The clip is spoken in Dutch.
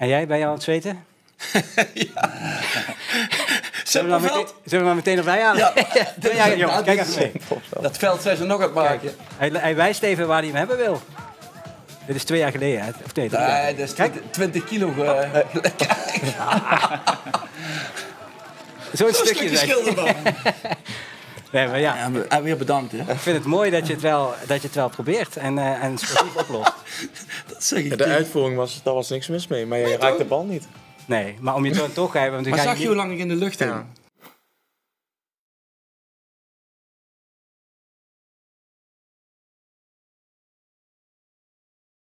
En jij, ben je al aan het zweten? Zullen we, maar meteen, zullen we meteen erbij halen? Ja, jongen, kijk even mee. Dat veld zijn ze nog aan het maken. Hij, hij wijst even waar hij hem hebben wil. Dit is twee jaar geleden, hè? Of nee. Nee, dat is Kijk. 20, 20 kilo. eh, Zo'n stukje. stukje. Nee, maar ja, en weer bedankt, hè. ik vind het mooi dat je het wel, dat je het wel probeert en, eh, en sportief oplost. Dat zeg ik Ja, de tegen- uitvoering was, daar was niks mis mee, maar je raakt de bal niet. Nee, maar om je dan toch... hè, Want Maar je zag je hoe lang ik in de lucht hing? Ja.